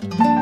Música